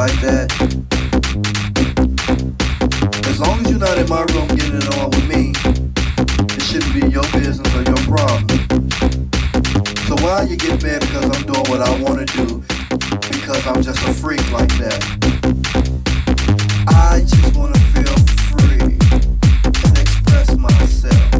like that. As long as you're not in my room getting it on with me, it shouldn't be your business or your problem. So why you get mad because I'm doing what I want to do? Because I'm just a freak like that. I just want to feel free and express myself.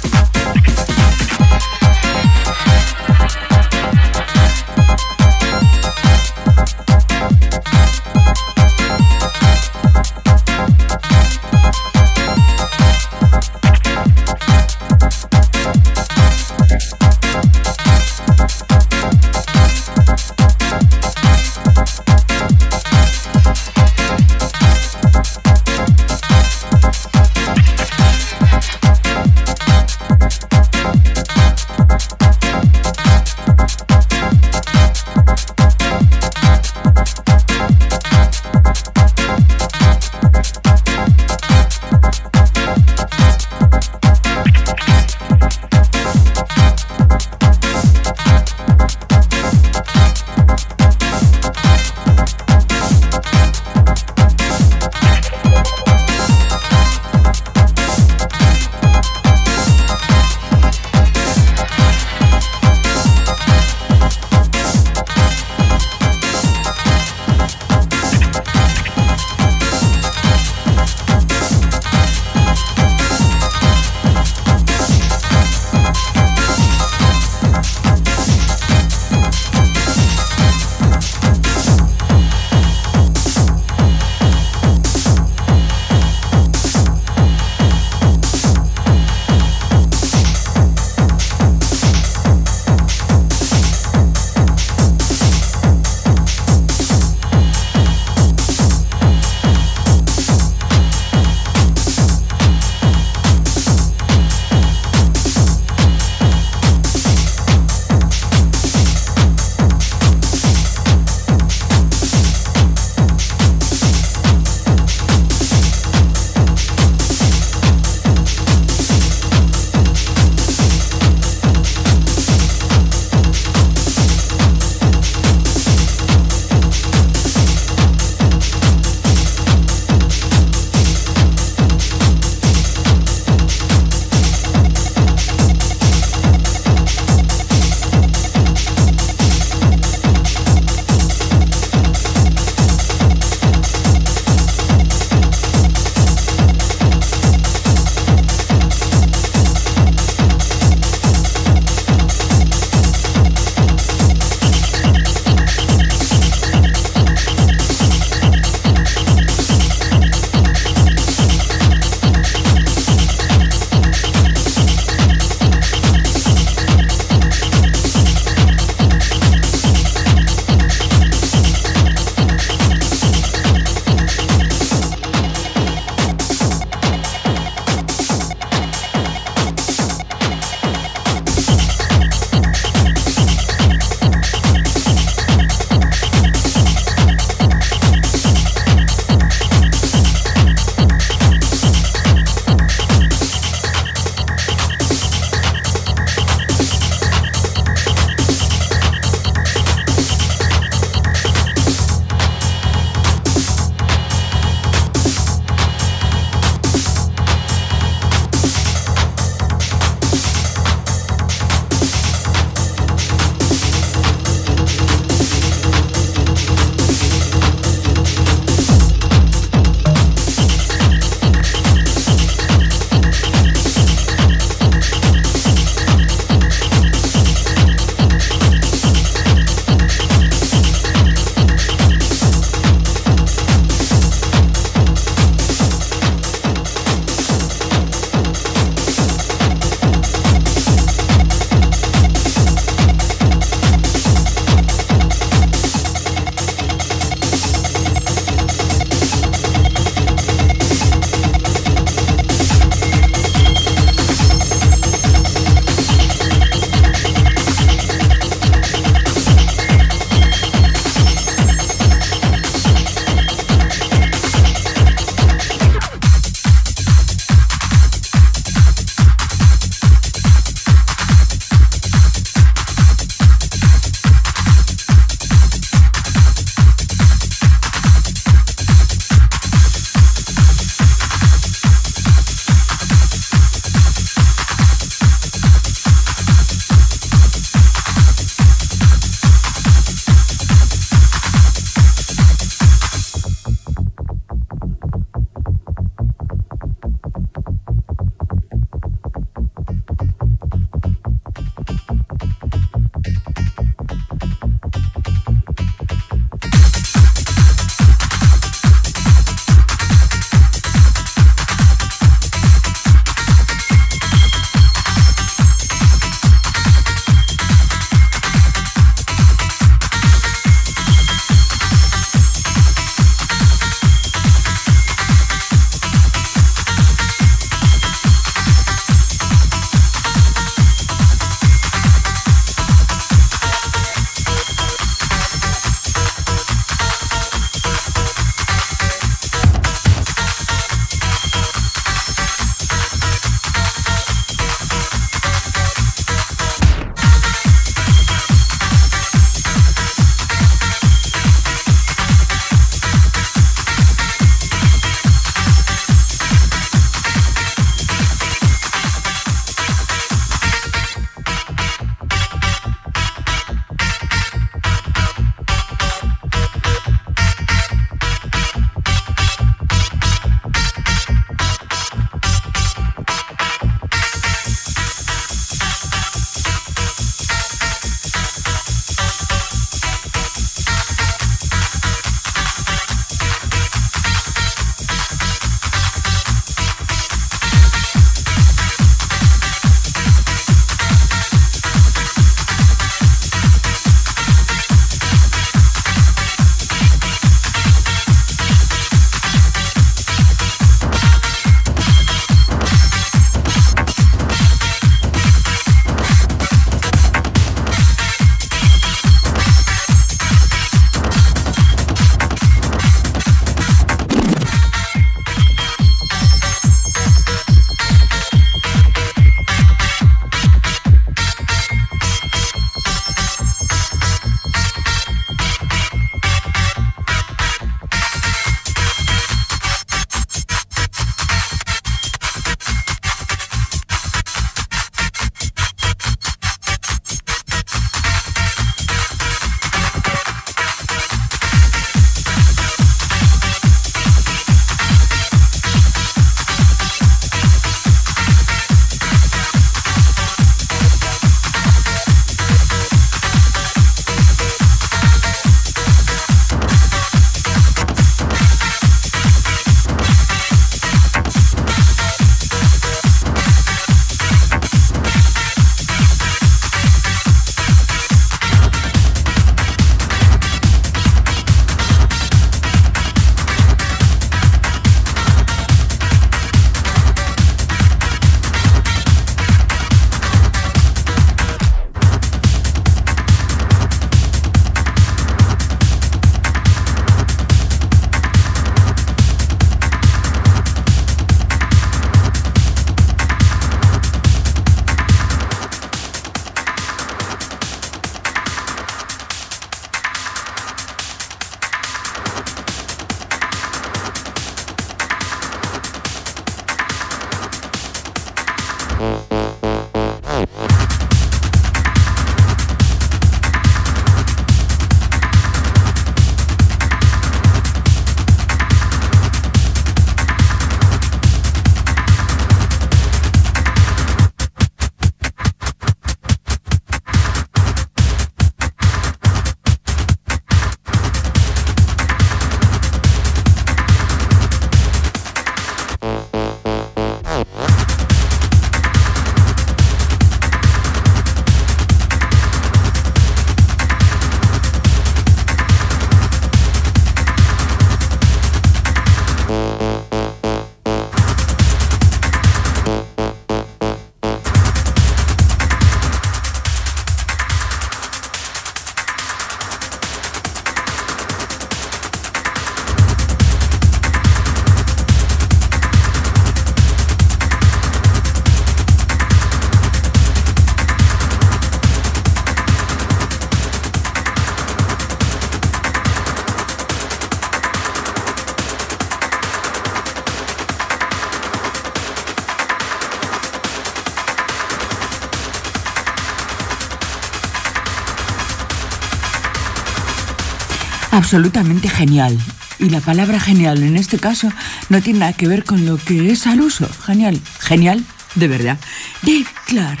Absolutamente genial. Y la palabra genial en este caso no tiene nada que ver con lo que es al uso. Genial, genial, de verdad. Dave Clark,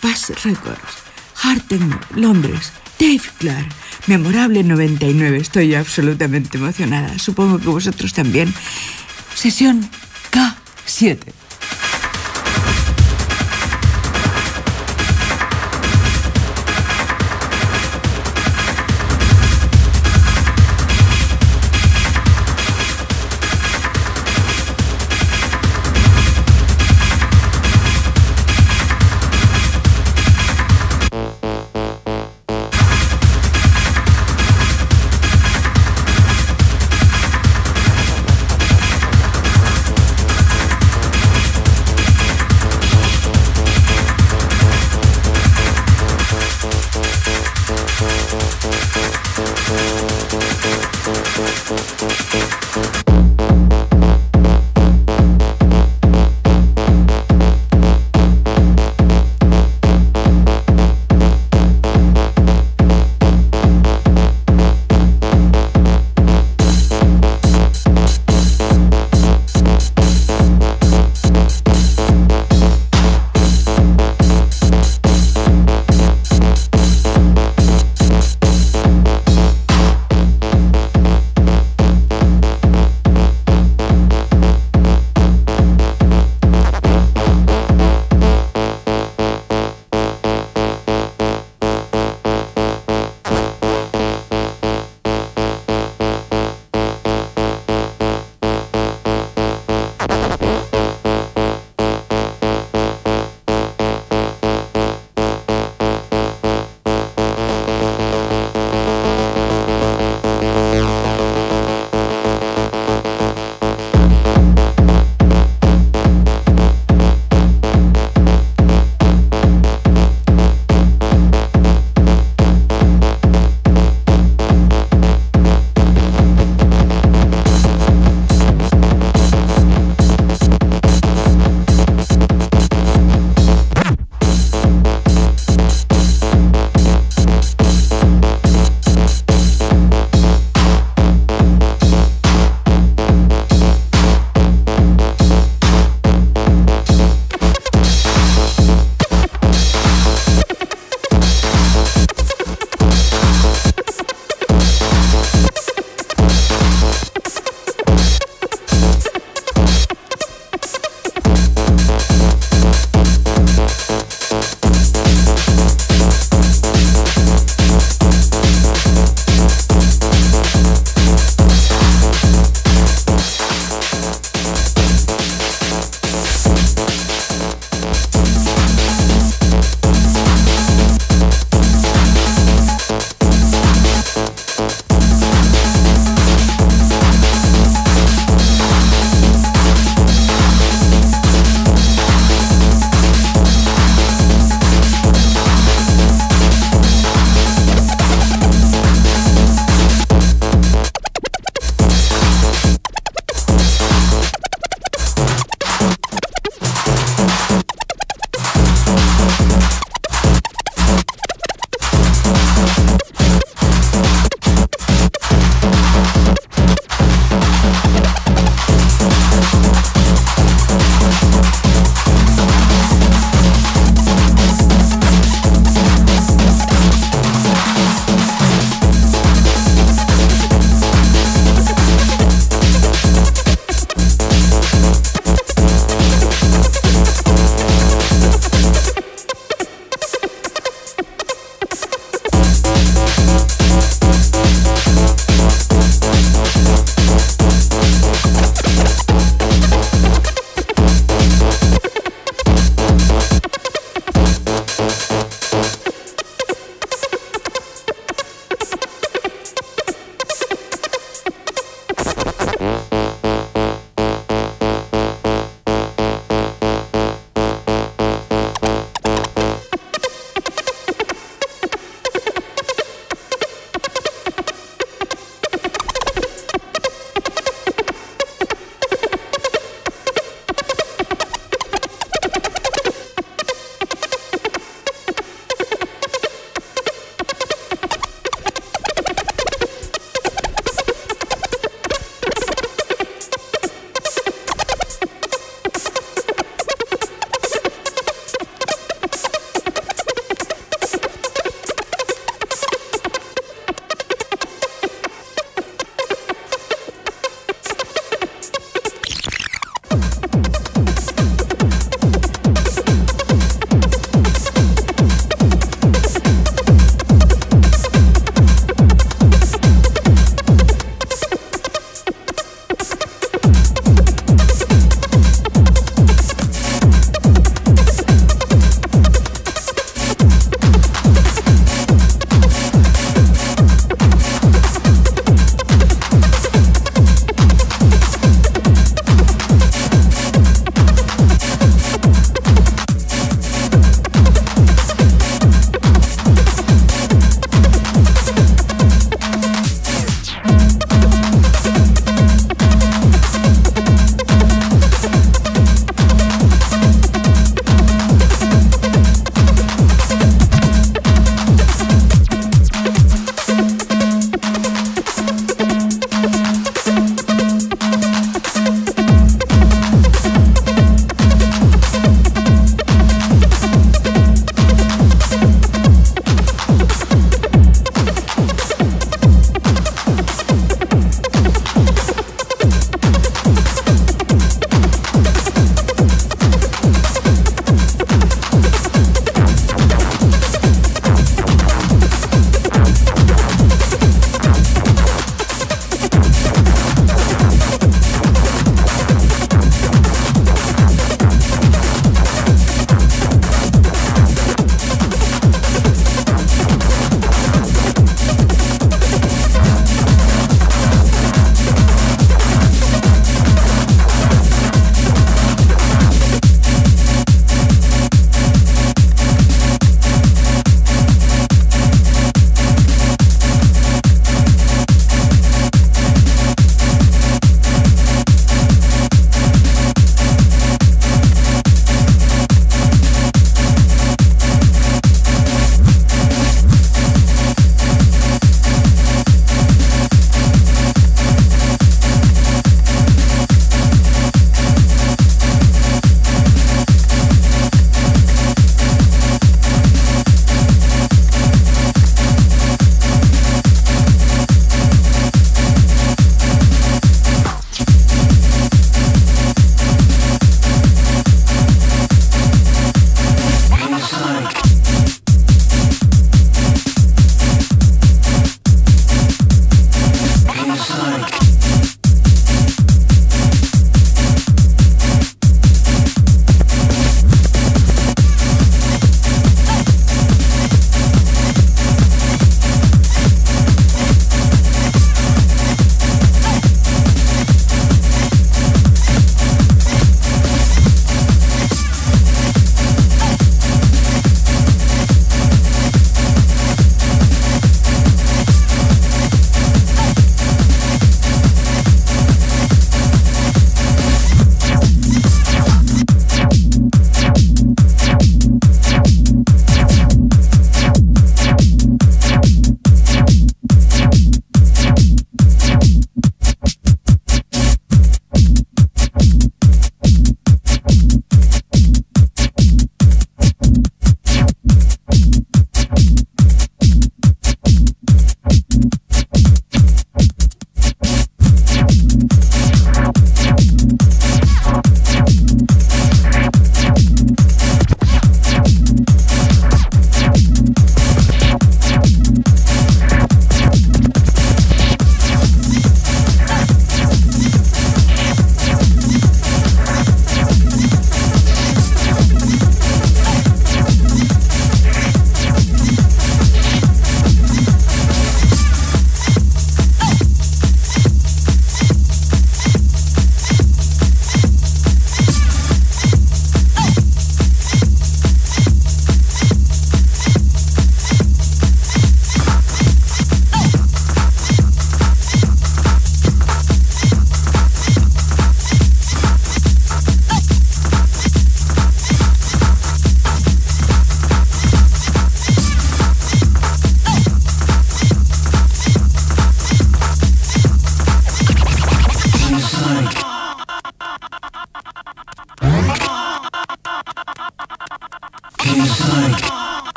Pass Records, Harten, Londres. Dave Clark, memorable 99. Estoy absolutamente emocionada. Supongo que vosotros también. Sesión K7.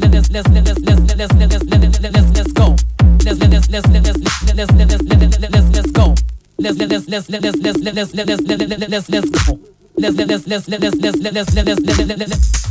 Let's let's let's let's let's let's go. Let's let's let's let's let's let's let's let's let's